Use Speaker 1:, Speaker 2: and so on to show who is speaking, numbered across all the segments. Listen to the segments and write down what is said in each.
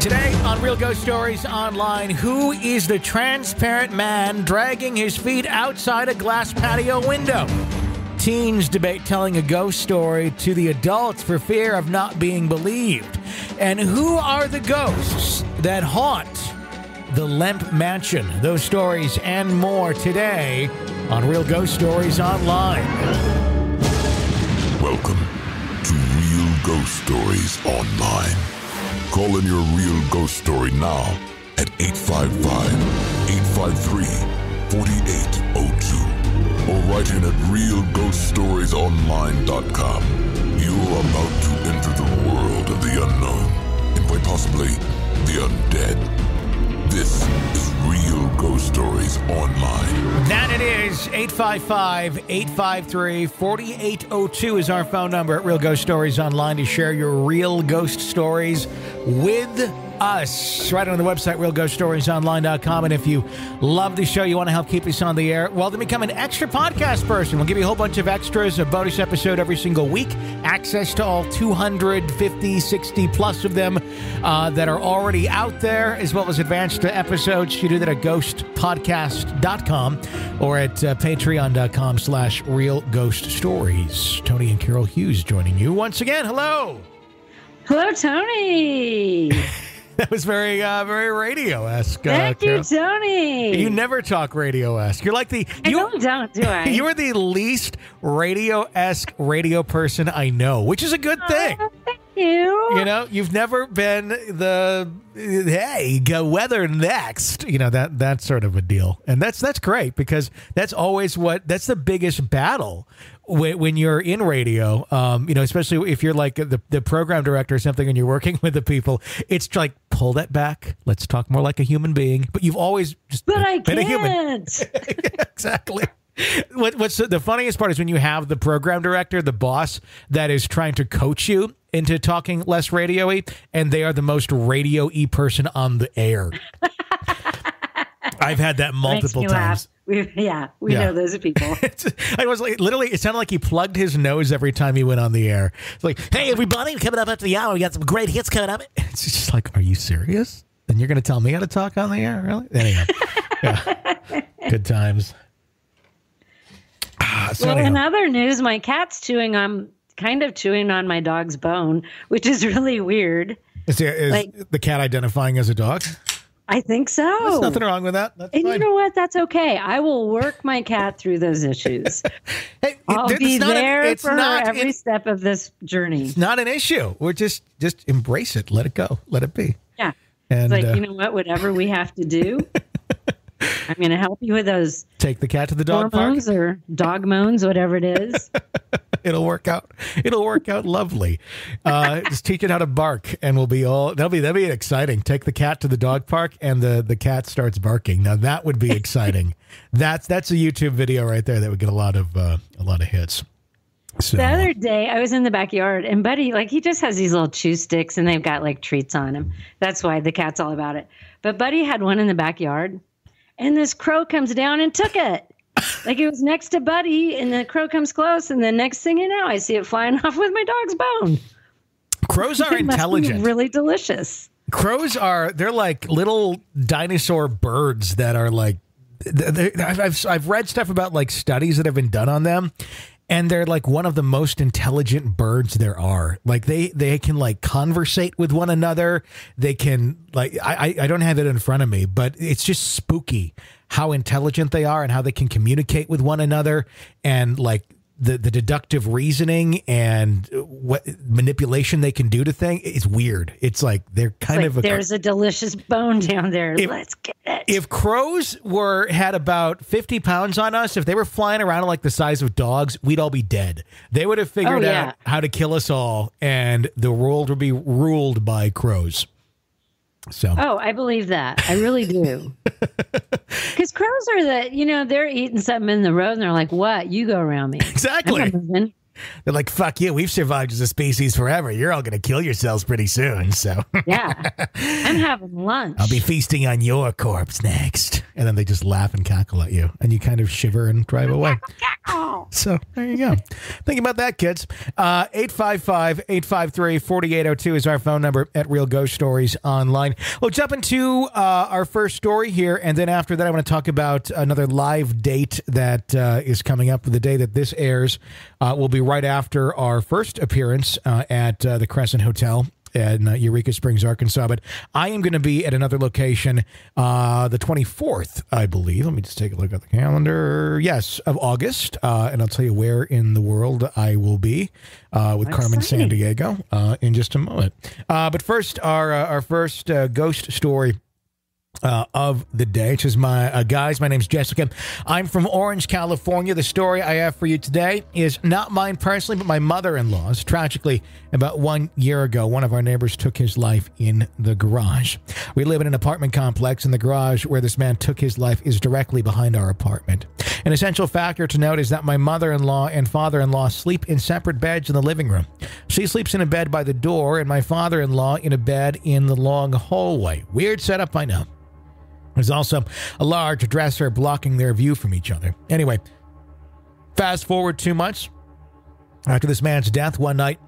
Speaker 1: Today on Real Ghost Stories Online, who is the transparent man dragging his feet outside a glass patio window? Teens debate telling a ghost story to the adults for fear of not being believed. And who are the ghosts that haunt the Lemp Mansion? Those stories and more today on Real Ghost Stories Online.
Speaker 2: Welcome to Real Ghost Stories Online. Call in your real ghost story now at 855 853 4802 or write in at realghoststoriesonline.com. You're about to enter the world of the unknown and quite possibly the undead. This is Real Ghost Stories Online.
Speaker 1: That it is 855 853 4802 is our phone number at Real Ghost Stories Online to share your real ghost stories with us. Right on the website, realghoststoriesonline.com. And if you love the show, you want to help keep us on the air, well, then become an extra podcast person. We'll give you a whole bunch of extras, a bonus episode every single week, access to all 250, 60 plus of them uh, that are already out there, as well as advanced episodes. You do that at ghostpodcast.com or at uh, patreon.com slash real ghost stories. Tony and Carol Hughes joining you once again. Hello.
Speaker 3: Hello, Tony.
Speaker 1: That was very, uh, very radio esque.
Speaker 3: Thank you, Tony.
Speaker 1: You never talk radio esque. You're like the you
Speaker 3: I don't, do I?
Speaker 1: You are the least radio esque radio person I know, which is a good thing.
Speaker 3: Oh, thank you.
Speaker 1: You know, you've never been the hey, go weather next. You know that that sort of a deal, and that's that's great because that's always what that's the biggest battle when, when you're in radio. Um, you know, especially if you're like the the program director or something, and you're working with the people. It's like pull that back. Let's talk more like a human being. But you've always just
Speaker 3: but I
Speaker 1: been a human.
Speaker 3: can't.
Speaker 1: exactly. What, what's the funniest part is when you have the program director, the boss, that is trying to coach you into talking less radio-y, and they are the most radio-y person on the air. I've had that multiple times.
Speaker 3: We, yeah, we
Speaker 1: Yeah.
Speaker 3: know those people.
Speaker 1: I was like, literally, it sounded like he plugged his nose every time he went on the air. It's like, hey, everybody, coming up after the hour, we got some great hits coming up. It's just like, are you serious? Then you're going to tell me how to talk on the air? Really? Anyhow, yeah. good times. Ah, so
Speaker 3: well,
Speaker 1: anyhow.
Speaker 3: in other news, my cat's chewing on, kind of chewing on my dog's bone, which is really weird.
Speaker 1: Is, there, is
Speaker 3: like-
Speaker 1: the cat identifying as a dog?
Speaker 3: I think so.
Speaker 1: There's nothing wrong with that. That's
Speaker 3: and you know what? That's okay. I will work my cat through those issues.
Speaker 1: Hey,
Speaker 3: I'll be
Speaker 1: not an-
Speaker 3: there
Speaker 1: it's
Speaker 3: for her every
Speaker 1: an-
Speaker 3: step of this journey.
Speaker 1: It's not an issue. We're just just embrace it. Let it go. Let it be.
Speaker 3: Yeah.
Speaker 1: And
Speaker 3: It's like,
Speaker 1: uh,
Speaker 3: you know what? Whatever we have to do, I'm going to help you with those
Speaker 1: take the cat to the dog park.
Speaker 3: or dog moans, whatever it is.
Speaker 1: It'll work out. It'll work out lovely. Uh, just teach it how to bark, and we'll be all. That'll be that'll be exciting. Take the cat to the dog park, and the the cat starts barking. Now that would be exciting. that's that's a YouTube video right there that would get a lot of uh, a lot of hits. So
Speaker 3: The other day, I was in the backyard, and Buddy, like, he just has these little chew sticks, and they've got like treats on them. That's why the cat's all about it. But Buddy had one in the backyard, and this crow comes down and took it. Like it was next to Buddy, and the crow comes close, and the next thing you know, I see it flying off with my dog's bone.
Speaker 1: crows are
Speaker 3: It must be
Speaker 1: intelligent.
Speaker 3: really delicious.
Speaker 1: crows are they're like little dinosaur birds that are like they I've I've read stuff about like studies that have been done on them and they're like one of the most intelligent birds there are. Like they they can like conversate with one another. They can like I I I don't have it in front of me but it's just spooky how intelligent they are and how they can communicate with one another. And like the, the deductive reasoning and what manipulation they can do to things is weird. It's like they're kind
Speaker 3: Like,
Speaker 1: of a,
Speaker 3: there's a delicious bone down there.
Speaker 1: If-
Speaker 3: Let's get it.
Speaker 1: if crows were had about 50 pounds on us if they were flying around like the size of dogs we'd all be dead they would have figured
Speaker 3: Oh, yeah.
Speaker 1: out how to kill us all and the world would be ruled by crows so
Speaker 3: Oh, I believe that. I really do. Because crows are the, you know, they're eating something in the road and they're like, what? You go around me.
Speaker 1: Exactly. They're like fuck you we've survived as a species forever you're all gonna kill yourselves pretty soon so
Speaker 3: Yeah. I'm having lunch.
Speaker 1: i'll be feasting on your corpse next and then they just laugh and cackle at you and you kind of shiver and drive away. So there you go. Think about that, kids. Uh, 855 853 4802 is our phone number at Real Ghost Stories Online. We'll jump into uh, our first story here. And then after that, I want to talk about another live date that uh, is coming up. For the day that this airs uh, will be right after our first appearance uh, at uh, the Crescent Hotel in uh, Eureka Springs, Arkansas. But I am going to be at another location uh, the 24th, I believe. Let me just take a look at the calendar. Yes, of August. Uh, and I'll tell you where in the world I will be uh, with Carmen Sandiego uh, in just a moment. Uh, but first, our, our first ghost story uh, of the day. Which is my uh, guys. My name's Jessica. I'm from Orange, California. The story I have for you today is not mine personally, but my mother-in-law's. Tragically, about one year ago, one of our neighbors took his life in the garage. We live in an apartment complex, and the garage where this man took his life is directly behind our apartment. An essential factor to note is that my mother-in-law and father-in-law sleep in separate beds in the living room. She sleeps in a bed by the door, and my father-in-law in a bed in the long hallway. Weird setup, I know. There's also a large dresser blocking their view from each other. Anyway, fast forward two months. After this man's death one night,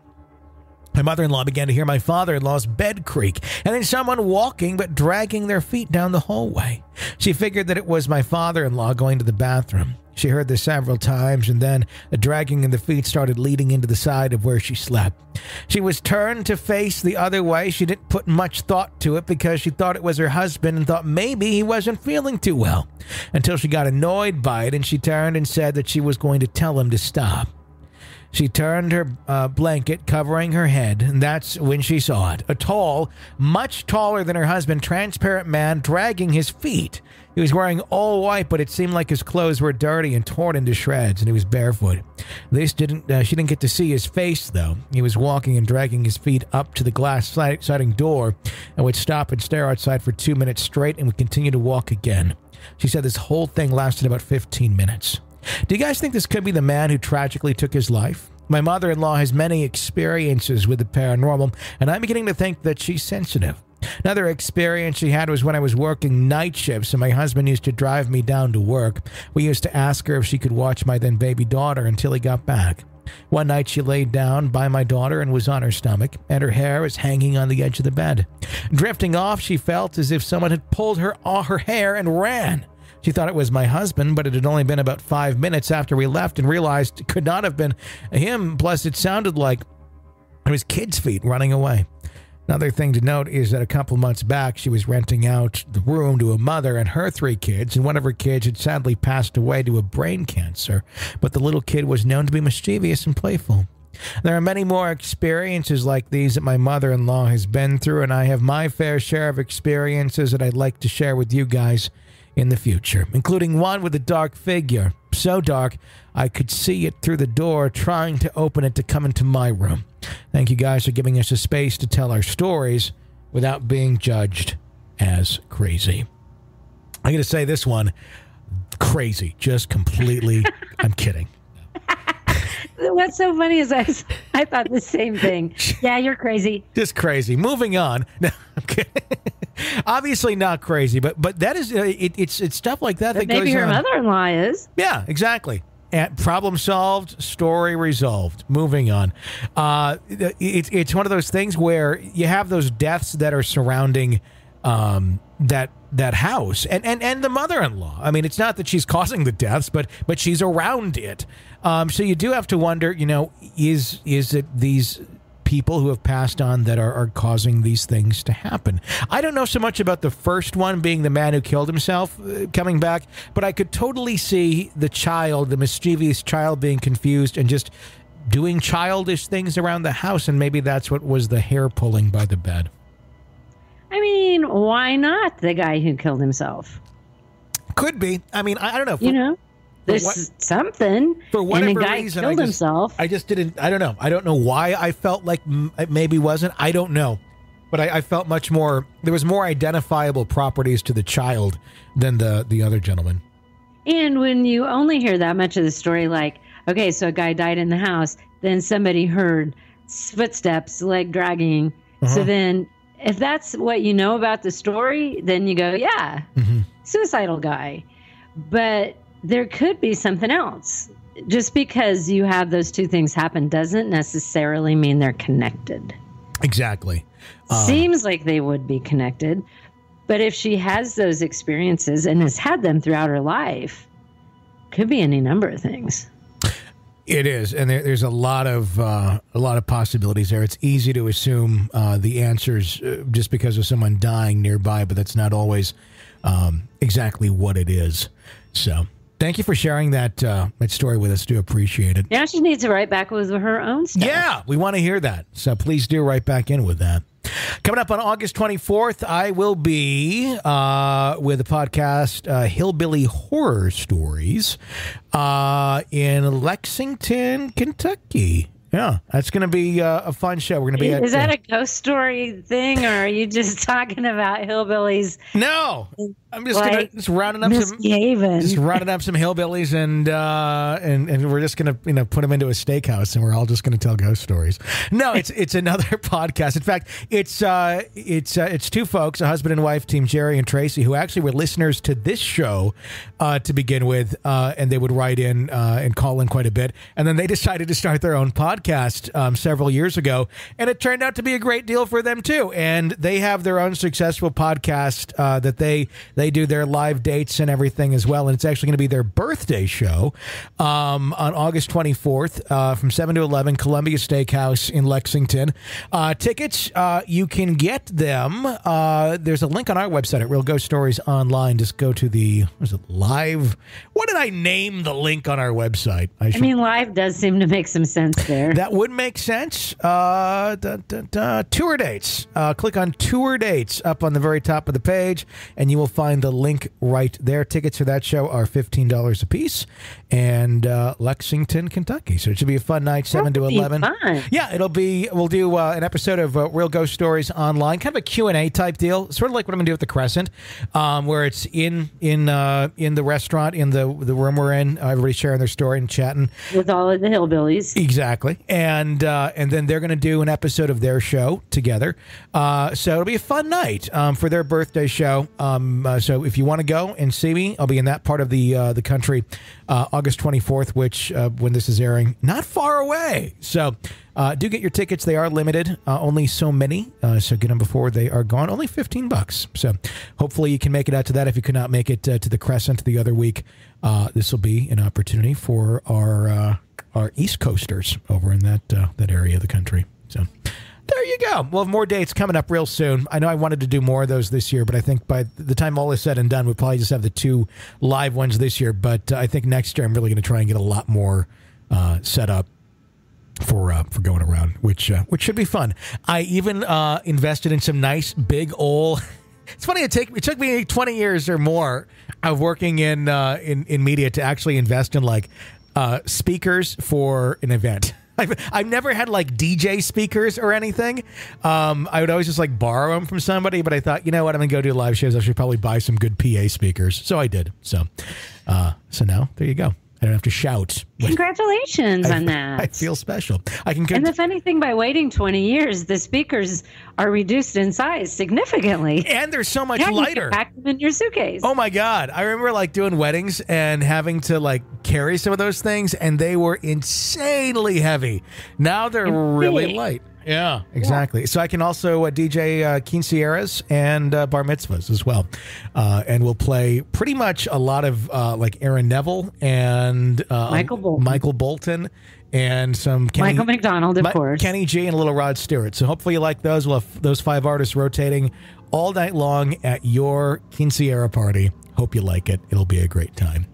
Speaker 1: my mother in law began to hear my father in law's bed creak, and then someone walking but dragging their feet down the hallway. She figured that it was my father in law going to the bathroom. She heard this several times, and then a dragging in the feet started leading into the side of where she slept. She was turned to face the other way. She didn't put much thought to it because she thought it was her husband and thought maybe he wasn't feeling too well. Until she got annoyed by it, and she turned and said that she was going to tell him to stop. She turned her uh, blanket covering her head, and that's when she saw it. A tall, much taller than her husband, transparent man dragging his feet. He was wearing all white, but it seemed like his clothes were dirty and torn into shreds, and he was barefoot. This didn't. Uh, she didn't get to see his face, though. He was walking and dragging his feet up to the glass sliding door, and would stop and stare outside for two minutes straight, and would continue to walk again. She said this whole thing lasted about 15 minutes. Do you guys think this could be the man who tragically took his life? My mother in law has many experiences with the paranormal, and I'm beginning to think that she's sensitive. Another experience she had was when I was working night shifts and my husband used to drive me down to work. We used to ask her if she could watch my then baby daughter until he got back. One night she laid down by my daughter and was on her stomach, and her hair was hanging on the edge of the bed. Drifting off, she felt as if someone had pulled her her hair and ran. She thought it was my husband, but it had only been about five minutes after we left and realized it could not have been him. Plus, it sounded like it was kids' feet running away. Another thing to note is that a couple months back, she was renting out the room to a mother and her three kids, and one of her kids had sadly passed away to a brain cancer. But the little kid was known to be mischievous and playful. There are many more experiences like these that my mother in law has been through, and I have my fair share of experiences that I'd like to share with you guys in the future, including one with a dark figure. So dark, I could see it through the door trying to open it to come into my room. Thank you guys for giving us a space to tell our stories without being judged as crazy. I'm going to say this one crazy, just completely. I'm kidding.
Speaker 3: What's so funny is I, I thought the same thing. Yeah, you're crazy.
Speaker 1: Just crazy. Moving on. No, kidding. Obviously not crazy, but but that is uh, it, it's it's stuff like that
Speaker 3: but
Speaker 1: that
Speaker 3: maybe her mother-in-law is.
Speaker 1: Yeah, exactly. And problem solved, story resolved. Moving on. Uh, it's it's one of those things where you have those deaths that are surrounding um, that that house and, and and the mother-in-law. I mean, it's not that she's causing the deaths, but but she's around it. Um, so you do have to wonder, you know, is is it these people who have passed on that are, are causing these things to happen. I don't know so much about the first one being the man who killed himself uh, coming back, but I could totally see the child, the mischievous child, being confused and just doing childish things around the house, and maybe that's what was the hair pulling by the bed.
Speaker 3: I mean, why not the guy who killed himself?
Speaker 1: Could be. I mean, I, I don't know.
Speaker 3: you know, there's
Speaker 1: what-
Speaker 3: something.
Speaker 1: for whatever
Speaker 3: and the guy
Speaker 1: reason,
Speaker 3: killed
Speaker 1: I just,
Speaker 3: himself.
Speaker 1: I just didn't. I don't know. I don't know why I felt like it maybe wasn't. I don't know, but I, I felt much more. There was more identifiable properties to the child than the the other gentleman.
Speaker 3: And when you only hear that much of the story, like, okay, so a guy died in the house, then somebody heard footsteps, leg dragging.
Speaker 1: Uh-huh.
Speaker 3: So then, if that's what you know about the story, then you go, yeah,
Speaker 1: Mhm.
Speaker 3: suicidal guy. But there could be something else. just because you have those two things happen doesn't necessarily mean they're connected.
Speaker 1: Exactly.
Speaker 3: Seems like they would be connected, but if she has those experiences and has had them throughout her life, could be any number of things.
Speaker 1: It is, and there, there's a lot of uh, a lot of possibilities there. It's easy to assume uh, the answers uh, just because of someone dying nearby, but that's not always um, exactly what it is. So, thank you for sharing that uh, that story with us. Do appreciate it.
Speaker 3: Now she needs to write back with her own stuff.
Speaker 1: Yeah, we want to hear that. So please do write back in with that. Coming up on August 24th, I will be uh, with the podcast uh, Hillbilly Horror Stories uh, in Lexington, Kentucky. Yeah, that's going to be uh, a fun show. We're going to be at.
Speaker 3: Is that a ghost story thing, or are you just talking about hillbillies
Speaker 1: no? I'm just gonna just rounding up some just rounding up some hillbillies and uh, and and we're just gonna you know put them into a steakhouse and we're all just gonna tell ghost stories. No, it's it's another podcast. In fact, it's uh, it's uh, it's two folks, a husband and wife, Team Jerry and Tracy, who actually were listeners to this show uh, to begin with, uh, and they would write in uh, and call in quite a bit, and then they decided to start their own podcast um, several years ago, and it turned out to be a great deal for them too. And they have their own successful podcast uh, that they they do their live dates and everything as well, and it's actually going to be their birthday show um, on August 24th uh, from 7 to 11, Columbia Steakhouse in Lexington. Uh, tickets uh, you can get them. Uh, there's a link on our website at Real Ghost Stories Online. Just go to the what is it live? What did I name the link on our website?
Speaker 3: I
Speaker 1: should-
Speaker 3: mean, live does seem to make some sense there.
Speaker 1: that would make sense. Uh, da, da, da. Tour dates. Uh, click on tour dates up on the very top of the page, and you will find the link right there. Tickets for that show are fifteen dollars a piece, and uh, Lexington, Kentucky. So it should be a fun night, seven to
Speaker 3: That'll be
Speaker 1: eleven.
Speaker 3: fun.
Speaker 1: Yeah, it'll be. We'll do uh, an episode of uh, Real Ghost Stories online, kind of a Q and A type deal, sort of like what I'm gonna do with the Crescent, um, where it's in in uh, in the restaurant in the the room we're in. Everybody's sharing their story and chatting.
Speaker 3: with all of the hillbillies.
Speaker 1: Exactly, and uh, and then they're going to do an episode of their show together. Uh, so it'll be a fun night um, for their birthday show. Um, uh, so if you want to go and see me, I'll be in that part of the uh, the country, uh, August twenty fourth, which uh, when this is airing, not far away. So. Uh, do get your tickets. They are limited, uh, only so many. Uh, so get them before they are gone. Only 15 bucks. So hopefully you can make it out to that. If you could not make it to the Crescent the other week, this will be an opportunity for our our East Coasters over in that that area of the country. So there you go. We'll have more dates coming up real soon. I know I wanted to do more of those this year, but I think by the time all is said and done, we'll probably just have the two live ones this year. But uh, I think next year I'm really going to try and get a lot more uh, set up for uh, for going around, which uh, which should be fun. I even uh, invested in some nice big old. It's funny. It take it took me twenty years or more of working in uh, in in media to actually invest in like uh, speakers for an event. I've, I've never had like DJ speakers or anything. Um, I would always just like borrow them from somebody, but I thought, you know what, I'm gonna go do live shows. I should probably buy some good PA speakers. So I did. So, uh, so now there you go. I don't have to shout.
Speaker 3: Congratulations on that.
Speaker 1: I feel special. I can.
Speaker 3: and
Speaker 1: Cont-
Speaker 3: the funny thing, by waiting 20 years, the speakers are reduced in size significantly.
Speaker 1: and they're so much
Speaker 3: you can
Speaker 1: lighter.
Speaker 3: pack them in your suitcase.
Speaker 1: Oh my god! I remember like doing weddings and having to like carry some of those things, and they were insanely heavy. Now they're
Speaker 3: And
Speaker 1: really light. Yeah, exactly. So I can also uh, DJ uh, quinceañeras and uh, bar mitzvahs as well, uh, and we'll play pretty much a lot of uh, like Aaron Neville and uh,
Speaker 3: Michael Bolton.
Speaker 1: Michael Bolton, and some Kenny,
Speaker 3: Michael McDonald, of
Speaker 1: Mi-
Speaker 3: course.
Speaker 1: Kenny G and a little Rod Stewart. So hopefully you like those. We'll have those five artists rotating all night long at your quinceañera party. Hope you like it. It'll be a great time.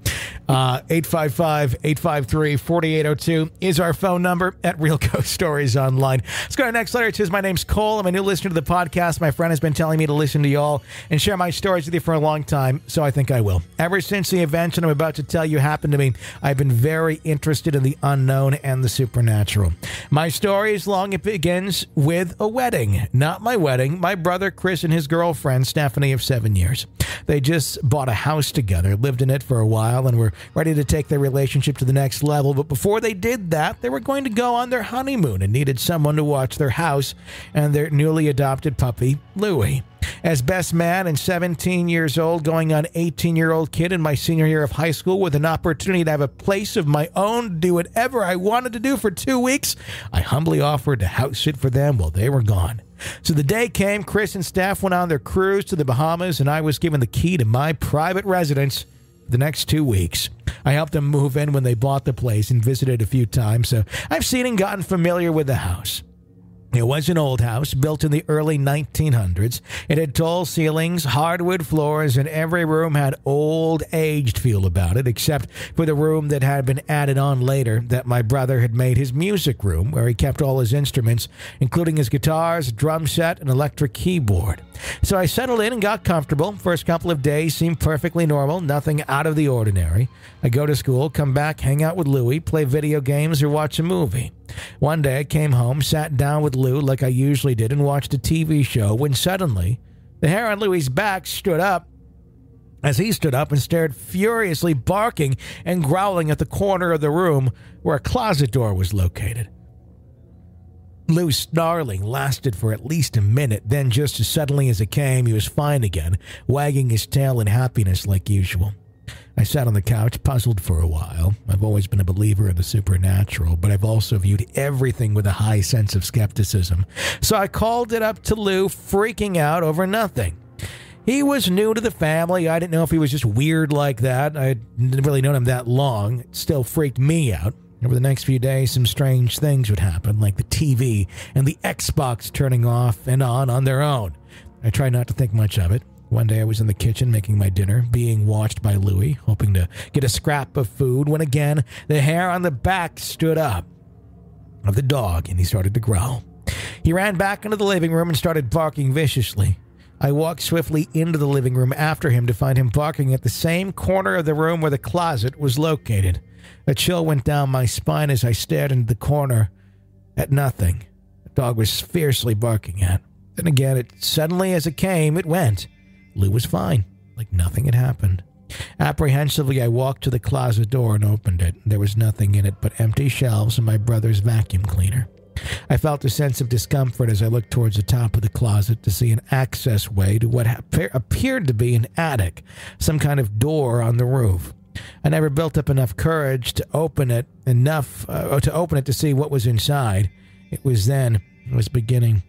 Speaker 1: Uh, 855-853-4802 is our phone number at Real Ghost Stories Online. Let's go to our next letter. It says, my name's Cole. I'm a new listener to the podcast. My friend has been telling me to listen to y'all and share my stories with you for a long time, so I think I will. Ever since the events that I'm about to tell you happened to me, I've been very interested in the unknown and the supernatural. My story is long. It begins with a wedding. Not my wedding. My brother Chris and his girlfriend Stephanie of seven years. They just bought a house together, lived in it for a while, and were ready to take their relationship to the next level. But before they did that, they were going to go on their honeymoon and needed someone to watch their house and their newly adopted puppy, Louie. As best man and 17 years old, going on 18 year old kid in my senior year of high school with an opportunity to have a place of my own, do whatever I wanted to do for two weeks, I humbly offered to house sit for them while they were gone. So the day came, Chris and Steph went on their cruise to the Bahamas, and I was given the key to my private residence the next two weeks. I helped them move in when they bought the place and visited a few times, so I've seen and gotten familiar with the house. It was an old house built in the early 1900s. It had tall ceilings, hardwood floors, and every room had old aged feel about it, except for the room that had been added on later that my brother had made his music room, where he kept all his instruments, including his guitars, drum set, and electric keyboard. So I settled in and got comfortable. First couple of days seemed perfectly normal, nothing out of the ordinary. I go to school, come back, hang out with Louie, play video games, or watch a movie. One day I came home, sat down with Lou like I usually did, and watched a TV show when suddenly the hair on Louie's back stood up as he stood up and stared furiously, barking and growling at the corner of the room where a closet door was located. Lou's snarling lasted for at least a minute, then, just as suddenly as it came, he was fine again, wagging his tail in happiness like usual. I sat on the couch, puzzled for a while. I've always been a believer in the supernatural, but I've also viewed everything with a high sense of skepticism. So I called it up to Lou, freaking out over nothing. He was new to the family. I didn't know if he was just weird like that. I didn't really known him that long. It still freaked me out. Over the next few days, some strange things would happen, like the TV and the Xbox turning off and on on their own. I tried not to think much of it. One day I was in the kitchen making my dinner, being watched by Louis, hoping to get a scrap of food, when again the hair on the back stood up of the dog and he started to growl. He ran back into the living room and started barking viciously. I walked swiftly into the living room after him to find him barking at the same corner of the room where the closet was located. A chill went down my spine as I stared into the corner at nothing. The dog was fiercely barking at. Then again, it suddenly as it came, it went. Lou was fine, like nothing had happened. Apprehensively, I walked to the closet door and opened it. There was nothing in it but empty shelves and my brother's vacuum cleaner. I felt a sense of discomfort as I looked towards the top of the closet to see an access way to what appeared to be an attic, some kind of door on the roof. I never built up enough courage to open it enough uh, to open it to see what was inside. It was then I was beginning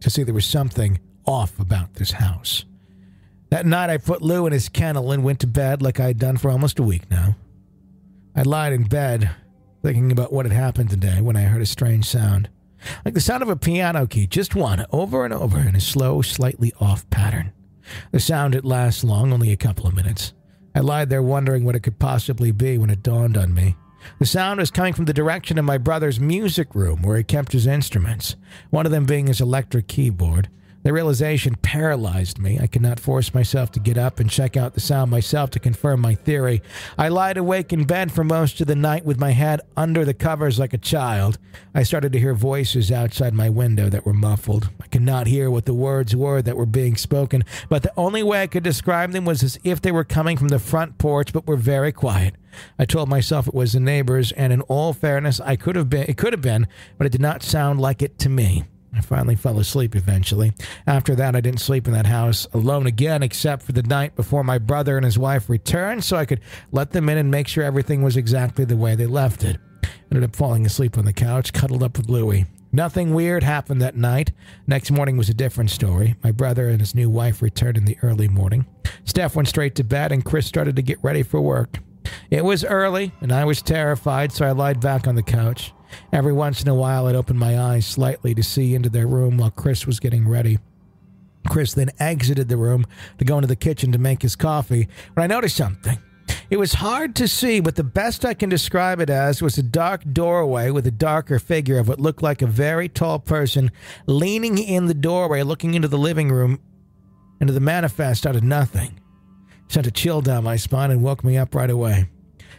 Speaker 1: to see there was something off about this house. That night, I put Lou in his kennel and went to bed like I had done for almost a week now. I lied in bed, thinking about what had happened today when I heard a strange sound. Like the sound of a piano key, just one, over and over in a slow, slightly off pattern. The sound didn't last long, only a couple of minutes. I lied there wondering what it could possibly be when it dawned on me. The sound was coming from the direction of my brother's music room where he kept his instruments, one of them being his electric keyboard. The realization paralyzed me. I could not force myself to get up and check out the sound myself to confirm my theory. I lied awake in bed for most of the night with my head under the covers like a child. I started to hear voices outside my window that were muffled. I could not hear what the words were that were being spoken, but the only way I could describe them was as if they were coming from the front porch but were very quiet. I told myself it was the neighbors, and in all fairness, I could have been it could have been, but it did not sound like it to me. I finally fell asleep eventually. After that, I didn't sleep in that house alone again, except for the night before my brother and his wife returned, so I could let them in and make sure everything was exactly the way they left it. Ended up falling asleep on the couch, cuddled up with Louie. Nothing weird happened that night. Next morning was a different story. My brother and his new wife returned in the early morning. Steph went straight to bed, and Chris started to get ready for work. It was early, and I was terrified, so I lied back on the couch. Every once in a while, I'd open my eyes slightly to see into their room while Chris was getting ready. Chris then exited the room to go into the kitchen to make his coffee when I noticed something. It was hard to see, but the best I can describe it as was a dark doorway with a darker figure of what looked like a very tall person leaning in the doorway, looking into the living room, into the manifest out of nothing. Sent a chill down my spine and woke me up right away.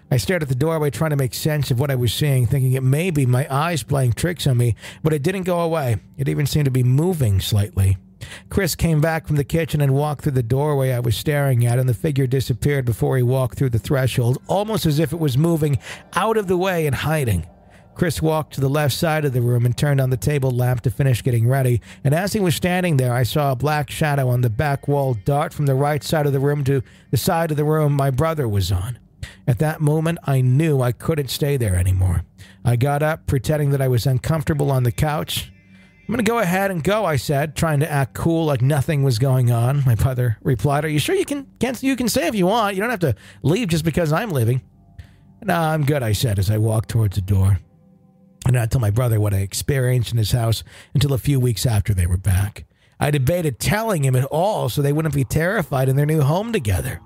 Speaker 1: I stared at the doorway trying to make sense of what I was seeing, thinking it may be my eyes playing tricks on me, but it didn't go away. It even seemed to be moving slightly. Chris came back from the kitchen and walked through the doorway I was staring at, and the figure disappeared before he walked through the threshold, almost as if it was moving out of the way and hiding. Chris walked to the left side of the room and turned on the table lamp to finish getting ready. And as he was standing there, I saw a black shadow on the back wall dart from the right side of the room to the side of the room my brother was on. At that moment, I knew I couldn't stay there anymore. I got up, pretending that I was uncomfortable on the couch. I'm going to go ahead and go, I said, trying to act cool like nothing was going on. My brother replied, Are you sure you can, can you can stay if you want? You don't have to leave just because I'm leaving. No, I'm good, I said as I walked towards the door. I did not tell my brother what I experienced in his house until a few weeks after they were back. I debated telling him at all so they wouldn't be terrified in their new home together.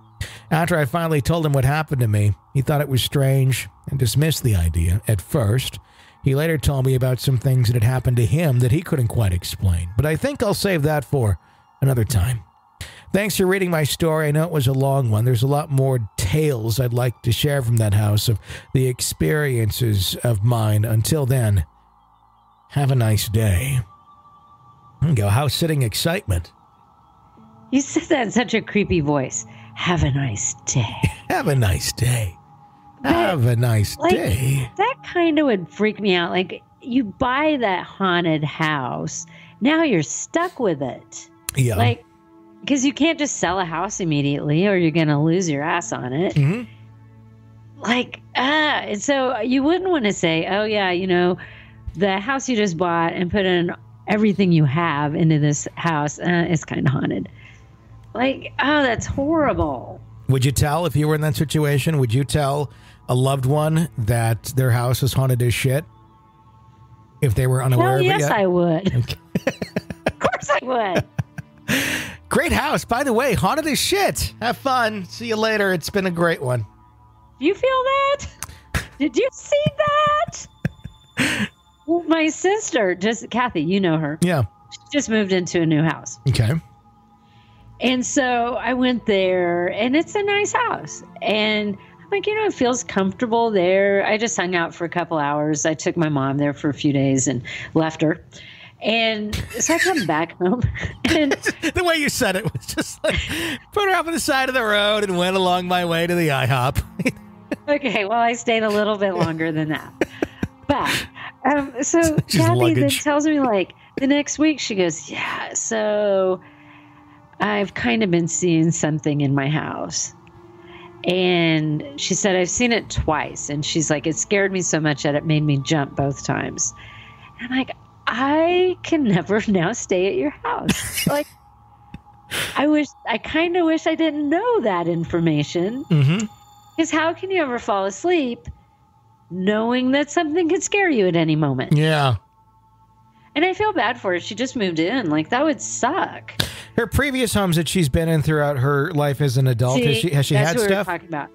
Speaker 1: After I finally told him what happened to me, he thought it was strange and dismissed the idea at first. He later told me about some things that had happened to him that he couldn't quite explain, but I think I'll save that for another time. Thanks for reading my story. I know it was a long one. There's a lot more tales I'd like to share from that house of the experiences of mine. Until then, have a nice day. Go house sitting excitement.
Speaker 3: You said that in such a creepy voice. Have a nice day.
Speaker 1: Have a nice day. Have a nice
Speaker 3: Like
Speaker 1: day.
Speaker 3: that kind of would freak me out. Like you buy that haunted house, now you're stuck with it.
Speaker 1: Yeah.
Speaker 3: Like because you can't just sell a house immediately or you're going to lose your ass on it.
Speaker 1: Mhm.
Speaker 3: Like ah, and so you wouldn't want to say, "Oh yeah, you know, the house you just bought and put in everything you have into this house uh, is kind of haunted." Like, oh, that's horrible.
Speaker 1: Would you tell if you were in that situation? Would you tell a loved one that their house is haunted as shit? If they were unaware
Speaker 3: Hell
Speaker 1: of
Speaker 3: yes,
Speaker 1: it yet?
Speaker 3: I would. of course, I would.
Speaker 1: Great house. By the way, haunted as shit. Have fun. See you later. It's been a great one.
Speaker 3: Do you feel that? Did you see that? Well, my sister, just Kathy, you know her,
Speaker 1: Yeah.
Speaker 3: she just moved into a new house.
Speaker 1: Okay.
Speaker 3: And so I went there, and it's a nice house. And I'm like, you know, it feels comfortable there. I just hung out for a couple hours. I took my mom there for a few days and left her. And so I come back home, and
Speaker 1: The way you said it was just like put her up on the side of the road and went along my way to the IHOP.
Speaker 3: okay, well, I stayed a little bit longer than that. But um, so Kathy then tells me like the next week she goes, yeah, so I've kind of been seeing something in my house. And she said, I've seen it twice. And she's like, it scared me so much that it made me jump both times. And I'm like, I can never now stay at your house. like, I wish, I kind of wish I didn't know that information.
Speaker 1: mm-hmm.
Speaker 3: Because how can you ever fall asleep knowing that something could scare you at any moment?
Speaker 1: Yeah.
Speaker 3: And I feel bad for her. She just moved in. Like, that would suck.
Speaker 1: Her previous homes that she's been in throughout her life as an adult, has she, has she had stuff?
Speaker 3: about.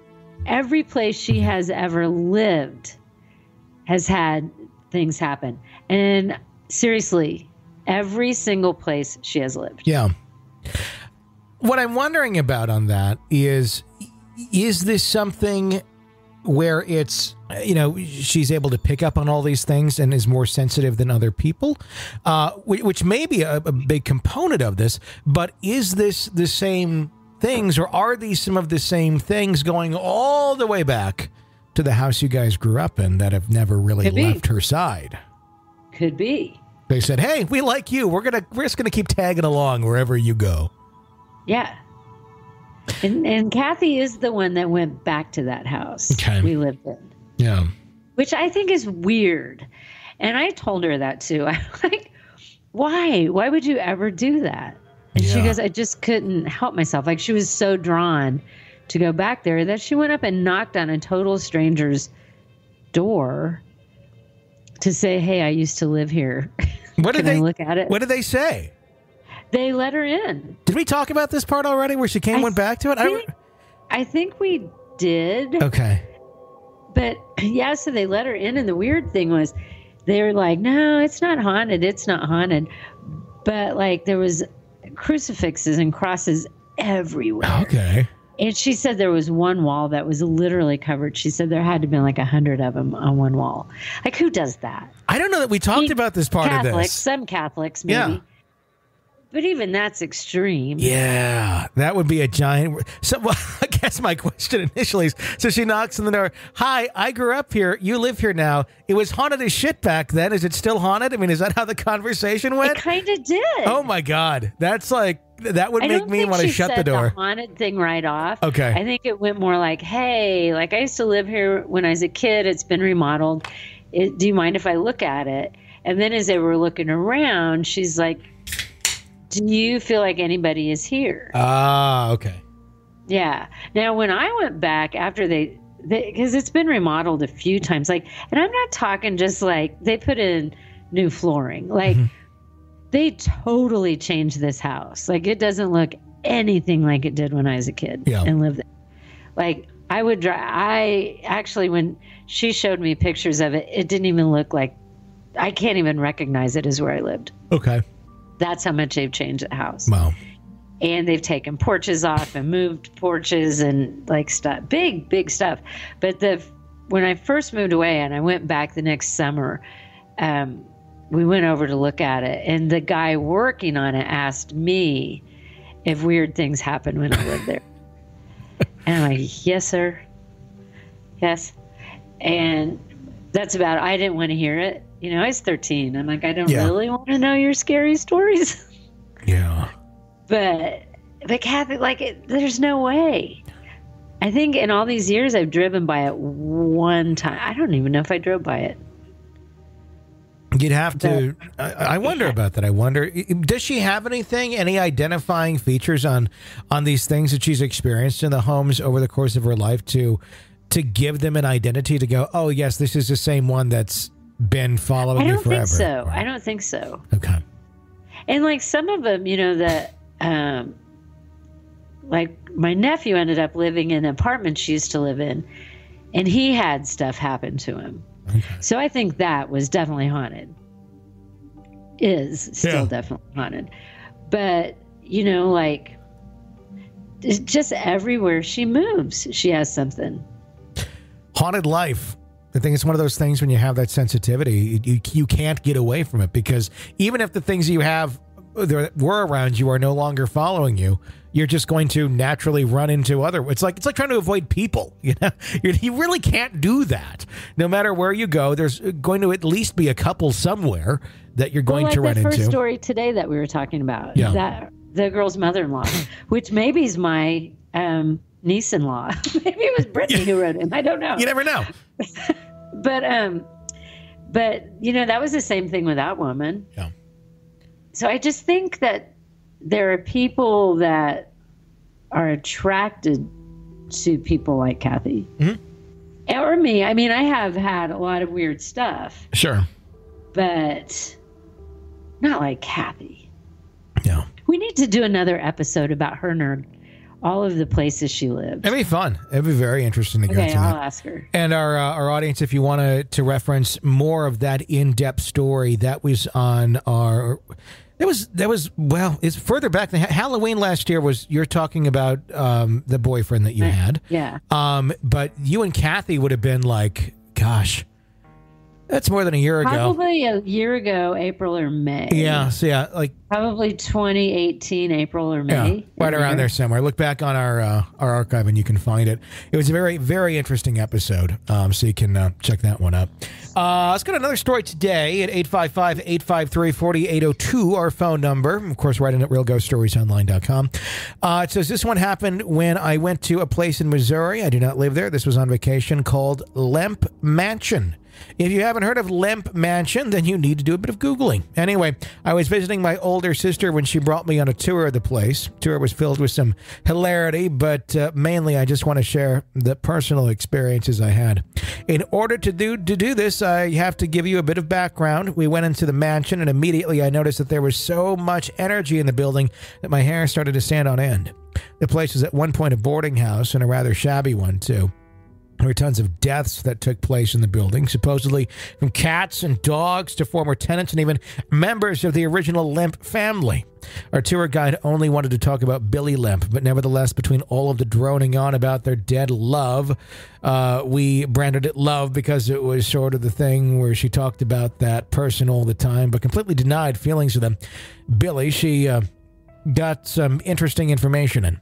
Speaker 3: Every place she mm-hmm. has ever lived has had things happen. And seriously, every single place she has lived.
Speaker 1: Yeah. What I'm wondering about on that is is this something where it's you know she's able to pick up on all these things and is more sensitive than other people uh, whi- which may be a, a big component of this but is this the same things or are these some of the same things going all the way back to the house you guys grew up in that have never really left her side
Speaker 3: Could be.
Speaker 1: they said hey we like you we're gonna we're just gonna keep tagging along wherever you go
Speaker 3: Yeah. And, and Kathy is the one that went back to that house
Speaker 1: Okay.
Speaker 3: we lived in.
Speaker 1: yeah
Speaker 3: which I think is weird. And I told her that too. I'm like, why? Why would you ever do that? And she goes, I just couldn't help myself. Like she was so drawn to go back there that she went up and knocked on a total stranger's door to say, Hey, I used to live here.
Speaker 1: What did
Speaker 3: I
Speaker 1: they
Speaker 3: look at it?
Speaker 1: What did they say?
Speaker 3: They let her in.
Speaker 1: Did we talk about this part already, where she came
Speaker 3: I
Speaker 1: went back to it? I
Speaker 3: think- I think we did.
Speaker 1: okay.
Speaker 3: But yeah, so they let her in, and the weird thing was, they were like, "No, it's not haunted. It's not haunted." But like, there was crucifixes and crosses everywhere,
Speaker 1: Okay.
Speaker 3: and she said there was one wall that was literally covered. She said there had to be like a hundred of them on one wall. Like, who does that?
Speaker 1: I don't know that we talked
Speaker 3: He-
Speaker 1: about this part
Speaker 3: Catholics,
Speaker 1: of this.
Speaker 3: some Catholics, maybe.
Speaker 1: Yeah.
Speaker 3: But even that's extreme.
Speaker 1: Yeah, that would be a giant. So, well, I guess my question initially is: so she knocks on the door. Hi, I grew up here. You live here now. It was haunted as shit back then. Is it still haunted? I mean, is that how the conversation
Speaker 3: It
Speaker 1: went?
Speaker 3: kind of did.
Speaker 1: Oh my god, that's like that would make me want to shut the door.
Speaker 3: haunted thing right off.
Speaker 1: Okay.
Speaker 3: I think it went more like, "Hey, like I used to live here when I was a kid. It's been remodeled. It, do you mind if I look at it?" And then as they were looking around, she's like, "Do you feel like anybody is here?"
Speaker 1: Ah, okay.
Speaker 3: Yeah. Now, when I went back after they, because it's been remodeled a few times, like, and I'm not talking just like they put in new flooring, like
Speaker 1: Mm-hmm.
Speaker 3: they totally changed this house. Like, it doesn't look anything like it did when I was a kid
Speaker 1: Yeah.
Speaker 3: and lived there. Like, I would drive. I actually, when she showed me pictures of it, it didn't even look like. I can't even recognize it as where I lived.
Speaker 1: Okay.
Speaker 3: That's how much they've changed the house.
Speaker 1: Wow.
Speaker 3: and they've taken porches off and moved porches and like stuff big big stuff. But the when i first moved away and i went back the next summer um, we went over to look at it. And the guy working on it asked me if weird things happened when i lived there. And i'm like yes sir. Yes. And that's about it. i didn't want to hear it you know i was 13 i'm like i don't
Speaker 1: Yeah.
Speaker 3: really want to know your scary stories
Speaker 1: Yeah.
Speaker 3: but but Kathy, like, it, there's no way. I think in all these years I've driven by it one time. I don't even know if I drove by it.
Speaker 1: You'd have to. I, I wonder about that. I wonder. Does she have anything? Any identifying features on on these things that she's experienced in the homes over the course of her life to to give them an identity to go? Oh, yes, this is the same one that's been following
Speaker 3: I
Speaker 1: you
Speaker 3: don't
Speaker 1: forever.
Speaker 3: think so. I don't think so.
Speaker 1: Okay.
Speaker 3: And like some of them, you know, that um, like my nephew ended up living in an apartment she used to live in, and he had stuff happen to him.
Speaker 1: Okay.
Speaker 3: So I think that was definitely haunted. Is still
Speaker 1: Yeah.
Speaker 3: definitely haunted. But, you know, like just everywhere she moves, she has something.
Speaker 1: haunted life. I think it's one of those things when you have that sensitivity, you, you can't get away from it because even if the things you have that were around you are no longer following you, you're just going to naturally run into other. It's like it's like trying to avoid people. You know, you you really can't do that. No matter where you go, there's going to at least be a couple somewhere that you're going
Speaker 3: well, like
Speaker 1: to run
Speaker 3: the first
Speaker 1: into.
Speaker 3: story today that we were talking about.
Speaker 1: Yeah.
Speaker 3: That the girl's mother-in-law, which maybe is my um, niece-in-law. maybe it was Brittany who wrote him. I don't know.
Speaker 1: You never know.
Speaker 3: but um, but you know that was the same thing with that woman.
Speaker 1: Yeah.
Speaker 3: So I just think that there are people that are attracted to people like Kathy.
Speaker 1: Mhm.
Speaker 3: Or me. I mean, I have had a lot of weird stuff,
Speaker 1: Sure.
Speaker 3: but not like Kathy.
Speaker 1: Yeah.
Speaker 3: We need to do another episode about her her, all of the places she lived.
Speaker 1: It'd be fun. It'd be very interesting to go
Speaker 3: Okay,
Speaker 1: through that.
Speaker 3: I'll ask her.
Speaker 1: And our uh, our audience, if you want to to reference more of that in depth story, that was on our. That was that was well. It's further back than Halloween last year. Was you're talking about um, the boyfriend that you had?
Speaker 3: Yeah.
Speaker 1: Um, but you and Kathy would have been like, gosh, that's more than a year ago.
Speaker 3: Probably a year ago, April or May.
Speaker 1: Yeah, so yeah, like
Speaker 3: Probably 2018, April or
Speaker 1: Yeah,
Speaker 3: May.
Speaker 1: right around there somewhere. Look back on our uh, our archive and you can find it. It was a very very interesting episode, um, so you can uh, check that one up. Uh, let's get another story today at 855-853-4802, our phone number. Of course, right in at realghoststoriesonline.com. Uh, it says, this one happened when I went to a place in Missouri. I do not live there. This was on vacation called Lemp Mansion. If you haven't heard of Lemp Mansion, then you need to do a bit of Googling. Anyway, I was visiting my older sister when she brought me on a tour of the place. Tour was filled with some hilarity, but uh, mainly I just want to share the personal experiences I had. In order to do to do this, I have to give you a bit of background. We went into the mansion, and immediately I noticed that there was so much energy in the building that my hair started to stand on end. The place was at one point a boarding house and a rather shabby one too. There were tons of deaths that took place in the building, supposedly from cats and dogs to former tenants and even members of the original Lemp family. Our tour guide only wanted to talk about Billy Lemp, but nevertheless, between all of the droning on about their dead love, uh, we branded it love because it was sort of the thing where she talked about that person all the time, but completely denied feelings for them. Billy, she uh, got some interesting information in.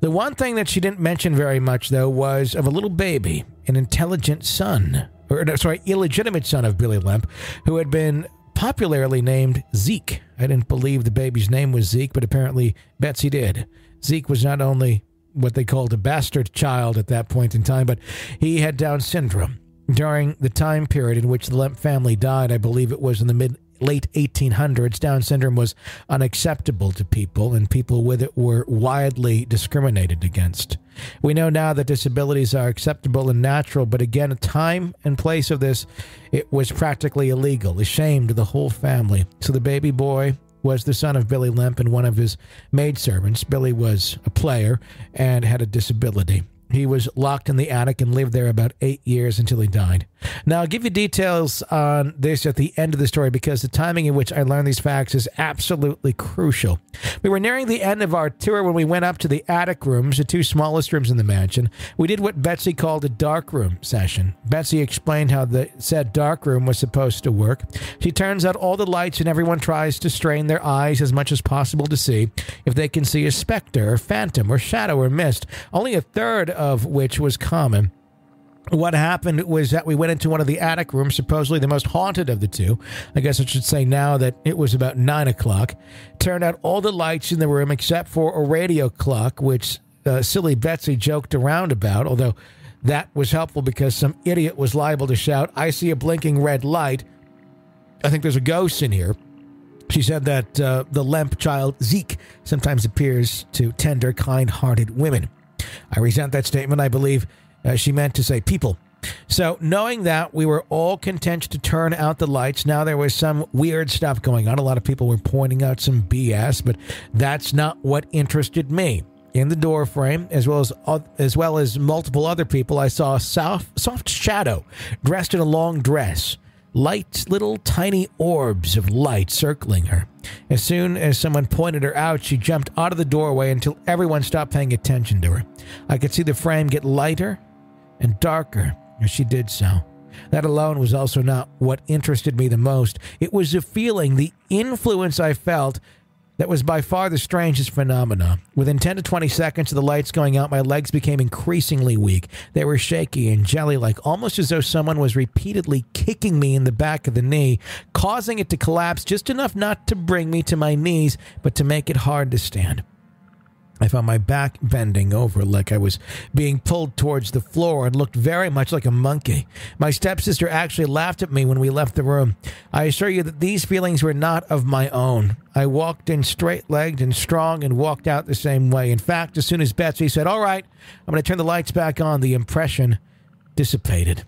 Speaker 1: The one thing that she didn't mention very much, though, was of a little baby, an intelligent son, or no, sorry, illegitimate son of Billy Lemp, who had been popularly named Zeke. I didn't believe the baby's name was Zeke, but apparently Betsy did. Zeke was not only what they called a bastard child at that point in time, but he had Down syndrome. During the time period in which the Lemp family died, I believe it was in the mid late 1800s, Down syndrome was unacceptable to people, and people with it were widely discriminated against. We know now that disabilities are acceptable and natural, but again, a time and place of this, it was practically illegal, a shame the whole family. So the baby boy was the son of Billy Lemp and one of his maidservants. Billy was a player and had a disability. He was locked in the attic and lived there about eight years until he died. Now, I'll give you details on this at the end of the story because the timing in which I learned these facts is absolutely crucial. We were nearing the end of our tour when we went up to the attic rooms, the two smallest rooms in the mansion. We did what Betsy called a dark room session. Betsy explained how the said dark room was supposed to work. She turns out all the lights and everyone tries to strain their eyes as much as possible to see if they can see a specter or phantom or shadow or mist. Only a third of which was common. What happened was that we went into one of the attic rooms, supposedly the most haunted of the two. I guess I should say now that it was about nine o'clock. Turned out all the lights in the room except for a radio clock, which uh, silly Betsy joked around about, although that was helpful because some idiot was liable to shout, I see a blinking red light. I think there's a ghost in here. She said that uh, the Lemp child, Zeke, sometimes appears to tender, kind hearted women. I resent that statement. I believe uh, she meant to say people. So, knowing that we were all content to turn out the lights, now there was some weird stuff going on. A lot of people were pointing out some BS, but that's not what interested me. In the door frame, as well as as well as multiple other people, I saw a soft, soft shadow dressed in a long dress light, little tiny orbs of light circling her. As soon as someone pointed her out, she jumped out of the doorway until everyone stopped paying attention to her. I could see the frame get lighter and darker as she did so. That alone was also not what interested me the most. It was the feeling, the influence I felt that was by far the strangest phenomena. Within 10 to 20 seconds of the lights going out, my legs became increasingly weak. They were shaky and jelly like, almost as though someone was repeatedly kicking me in the back of the knee, causing it to collapse just enough not to bring me to my knees, but to make it hard to stand. I found my back bending over like I was being pulled towards the floor and looked very much like a monkey. My stepsister actually laughed at me when we left the room. I assure you that these feelings were not of my own. I walked in straight legged and strong and walked out the same way. In fact, as soon as Betsy said, All right, I'm going to turn the lights back on, the impression dissipated.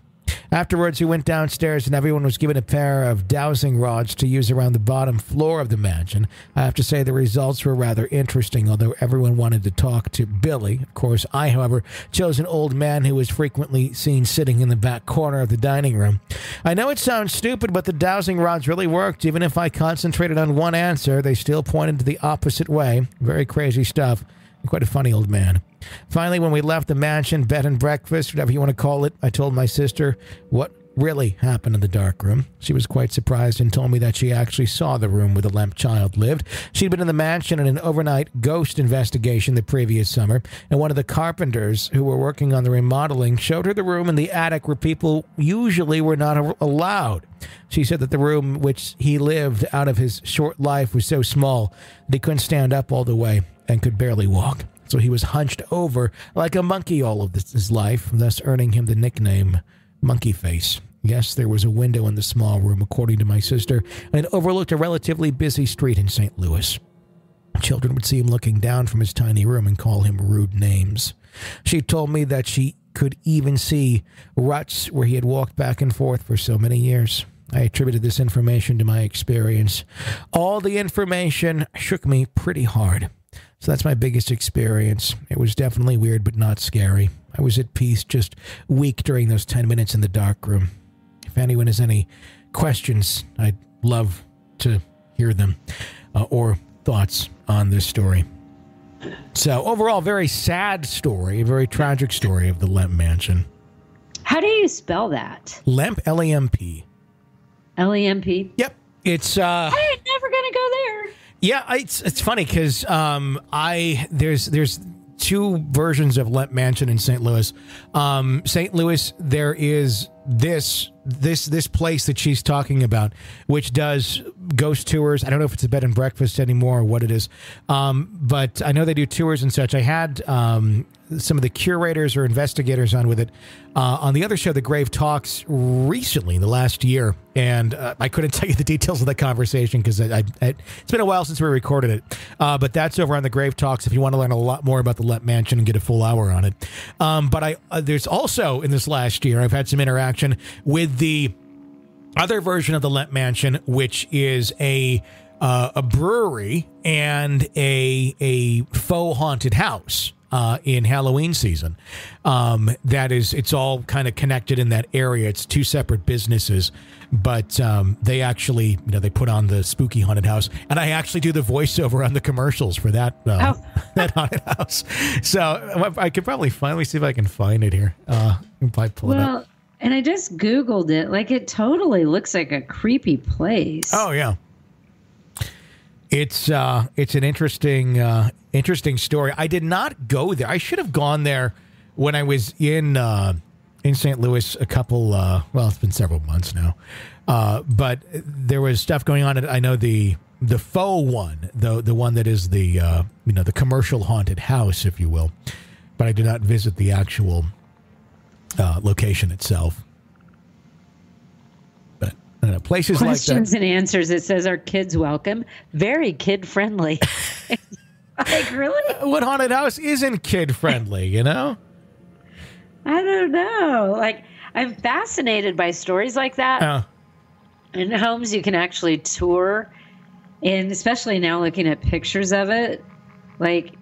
Speaker 1: Afterwards, we went downstairs and everyone was given a pair of dowsing rods to use around the bottom floor of the mansion. I have to say the results were rather interesting, although everyone wanted to talk to Billy. Of course, I, however, chose an old man who was frequently seen sitting in the back corner of the dining room. I know it sounds stupid, but the dowsing rods really worked. Even if I concentrated on one answer, they still pointed to the opposite way. Very crazy stuff. Quite a funny old man. Finally, when we left the mansion, bed and breakfast, whatever you want to call it, I told my sister what really happened in the dark room. She was quite surprised and told me that she actually saw the room where the Lemp child lived. She'd been in the mansion in an overnight ghost investigation the previous summer, and one of the carpenters who were working on the remodeling showed her the room in the attic where people usually were not allowed. She said that the room which he lived out of his short life was so small they couldn't stand up all the way and could barely walk. So he was hunched over like a monkey all of his life, thus earning him the nickname Monkey Face. Yes, there was a window in the small room, according to my sister, and it overlooked a relatively busy street in St. Louis. Children would see him looking down from his tiny room and call him rude names. She told me that she could even see ruts where he had walked back and forth for so many years. I attributed this information to my experience. All the information shook me pretty hard. So that's my biggest experience. It was definitely weird, but not scary. I was at peace, just weak during those 10 minutes in the dark room. If anyone has any questions, I'd love to hear them uh, or thoughts on this story. So, overall, very sad story, a very tragic story of the Lemp Mansion.
Speaker 3: How do you spell that?
Speaker 1: Lemp, L E M P.
Speaker 3: L E M P?
Speaker 1: Yep. It's, uh.
Speaker 3: I ain't never going to go there.
Speaker 1: Yeah, it's it's funny because um, I there's there's two versions of Lemp Mansion in St. Louis. Um, St. Louis, there is this this this place that she's talking about, which does ghost tours. I don't know if it's a bed and breakfast anymore or what it is, um, but I know they do tours and such. I had um, some of the curators or investigators on with it uh, on the other show, The Grave Talks, recently in the last year, and uh, I couldn't tell you the details of the conversation because it's been a while since we recorded it. Uh, but that's over on The Grave Talks if you want to learn a lot more about the Lemp Mansion and get a full hour on it. Um, but I uh, there's also in this last year I've had some interaction with the other version of the Lemp Mansion, which is a uh, a brewery and a a faux haunted house uh, in Halloween season. Um, that is, it's all kind of connected in that area. It's two separate businesses, but um, they actually, you know, they put on the spooky haunted house, and I actually do the voiceover on the commercials for that uh, oh. that haunted house. So I could probably finally see if I can find it here. Uh, if I pull well, it up.
Speaker 3: And I just Googled it. Like it totally looks like a creepy place.
Speaker 1: Oh yeah. It's uh, it's an interesting uh, interesting story. I did not go there. I should have gone there when I was in uh, in St. Louis a couple. Uh, well, it's been several months now, uh, but there was stuff going on. I know the the faux one, the the one that is the uh, you know the commercial haunted house, if you will. But I did not visit the actual uh, location itself. Know, places
Speaker 3: questions
Speaker 1: like
Speaker 3: and answers. It says, "Are kids welcome?" Very kid friendly. like really?
Speaker 1: What haunted house isn't kid friendly? You know?
Speaker 3: I don't know. Like I'm fascinated by stories like that. Uh, in homes you can actually tour, and especially now looking at pictures of it, like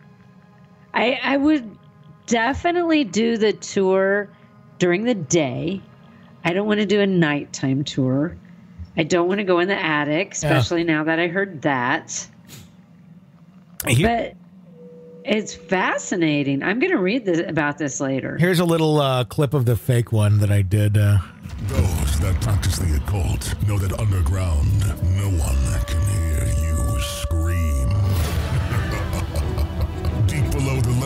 Speaker 3: I I would definitely do the tour during the day. I don't want to do a nighttime tour. I don't want to go in the attic, especially yeah. now that I heard that. but it's fascinating. I'm going to read this, about this later.
Speaker 1: Here's a little uh, clip of the fake one that I did. Uh...
Speaker 2: Those that practice the occult know that underground, no one can hear you scream. Deep below the Lemp Brewery,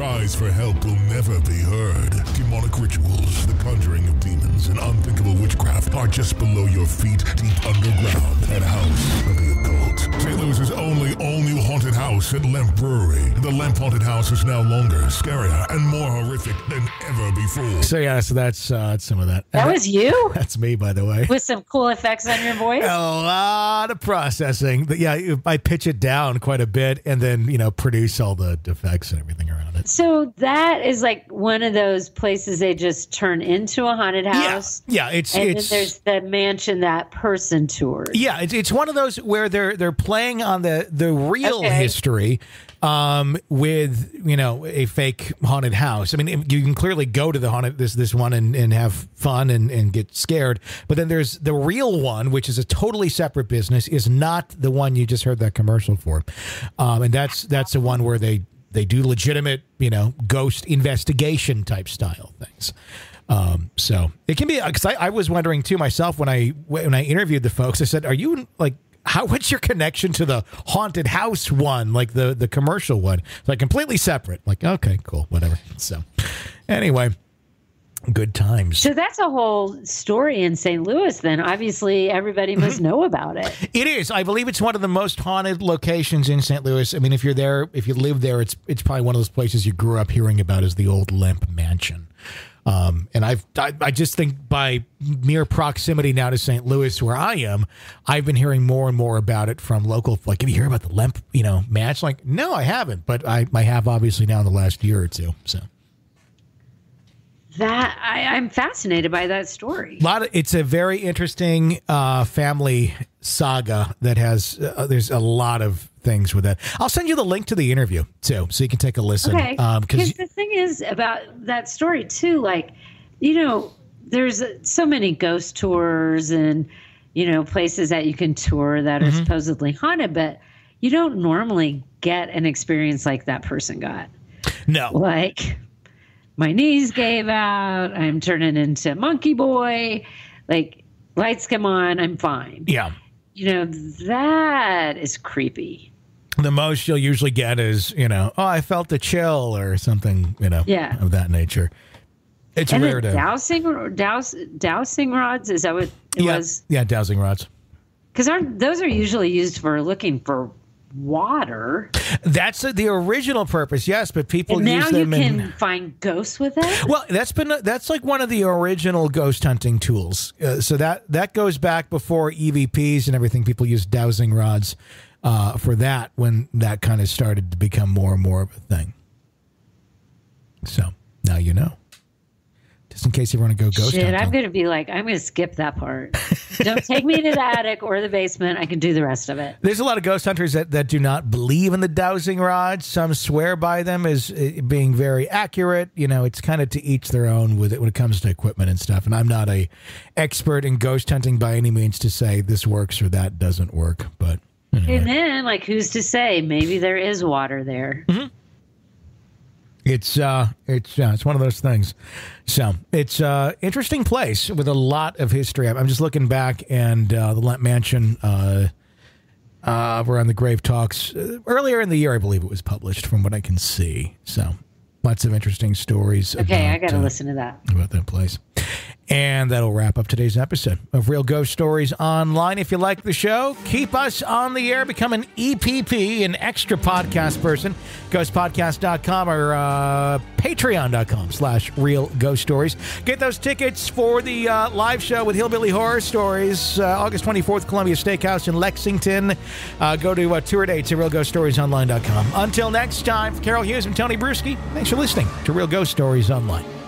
Speaker 2: cries for help will never be heard. Demonic rituals, the conjuring of demons, and unthinkable witchcraft are just below your feet, deep underground at House of the Occult. St. Louis's only all-new haunted house at Lemp Brewery. The Lemp Haunted House is now longer, scarier, and more horrific than ever before.
Speaker 1: So yeah, so that's uh, some of that.
Speaker 3: That was you.
Speaker 1: That's me, by the way.
Speaker 3: With some cool effects on your voice. A
Speaker 1: lot of processing. But yeah, I pitch it down quite a bit, and then you know produce all the effects and everything around it.
Speaker 3: So that is like one of those places they just turn into a haunted house.
Speaker 1: Yeah, yeah it's
Speaker 3: and
Speaker 1: it's
Speaker 3: there's the mansion that person tours.
Speaker 1: Yeah, it's, it's one of those where they're they're playing on the the real okay. history um, with you know a fake haunted house. I mean, you can clearly go to the haunted this this one and, and have fun and, and get scared, but then there's the real one, which is a totally separate business, is not the one you just heard that commercial for, um, and that's that's the one where they they do legitimate you know ghost investigation type style things. Um, so it can be because I, I was wondering too myself when I when I interviewed the folks. I said, "Are you like how what's your connection to the haunted house one, like the the commercial one? It's like completely separate. Like, okay, cool, whatever. So anyway. Good times.
Speaker 3: So that's a whole story in St. Louis, then. Obviously, everybody must mm-hmm. know about it.
Speaker 1: It is. I believe it's one of the most haunted locations in St. Louis. I mean, if you're there, if you live there, it's it's probably one of those places you grew up hearing about as the old Lemp Mansion. Um, and I've, I, I, just think by mere proximity now to St. Louis, where I am, I've been hearing more and more about it from local. Like, have you heard about the Lemp, you know, match? Like, no, I haven't, but I, I have obviously now in the last year or two. So
Speaker 3: that I, I'm fascinated by that story.
Speaker 1: A lot of it's a very interesting uh, family saga that has uh, there's a lot of things with that. I'll send you the link to the interview too, so you can take a listen.
Speaker 3: Okay. Because um, the thing is about that story too, like you know, there's so many ghost tours and you know places that you can tour that mm-hmm. are supposedly haunted, but you don't normally get an experience like that person got.
Speaker 1: No.
Speaker 3: Like my knees gave out. I'm turning into monkey boy. Like lights come on, I'm fine.
Speaker 1: Yeah
Speaker 3: You know, that is creepy.
Speaker 1: The most you'll usually get is, you know, oh, I felt a chill or something, you know,
Speaker 3: Yeah.
Speaker 1: of that nature. It's
Speaker 3: And
Speaker 1: rare to.
Speaker 3: dowsing, douse, dowsing rods, is that what it
Speaker 1: yeah,
Speaker 3: was?
Speaker 1: yeah, dowsing rods.
Speaker 3: Because those are usually used for looking for water.
Speaker 1: That's the original purpose, yes, but people
Speaker 3: And now you can
Speaker 1: in.
Speaker 3: find ghosts with it.
Speaker 1: Well, that's been that's like one of the original ghost hunting tools. Uh, so that that goes back before EVPs and everything. People used dowsing rods uh, for that when that kind of started to become more and more of a thing. So now you know. Just in case you want to go ghost
Speaker 3: Shit,
Speaker 1: hunting.
Speaker 3: I'm going to be like, I'm going to skip that part. Don't take me to the attic or the basement. I can do the rest of it.
Speaker 1: There's a lot of ghost hunters that, that do not believe in the dowsing rods. Some swear by them as uh, being very accurate. You know, it's kind of to each their own with it when it comes to equipment and stuff. And I'm not a expert in ghost hunting by any means to say this works or that doesn't work. But anyway.
Speaker 3: And then, like, who's to say? Maybe there is water there.
Speaker 1: Mm-hmm. It's uh, it's uh, it's one of those things. So it's uh, interesting place with a lot of history. I'm just looking back, and uh, the Lemp Mansion. Uh, uh, we're on the Grave Talks uh, earlier in the year, I believe it was published, from what I can see. So lots of interesting stories.
Speaker 3: Okay, I got to
Speaker 1: uh,
Speaker 3: listen to that.
Speaker 1: about that place. And that'll wrap up today's episode of Real Ghost Stories Online. If you like the show, keep us on the air. Become an EPP, an extra podcast person. Ghostpodcast.com or uh, patreon.com slash real ghost stories. Get those tickets for the uh, live show with Hillbilly Horror Stories, uh, August 24th, Columbia Steakhouse in Lexington. Uh, go to uh, tour dates at realghoststoriesonline.com. Until next time, Carol Hughes and Tony Brueski, thanks for listening to Real Ghost Stories Online.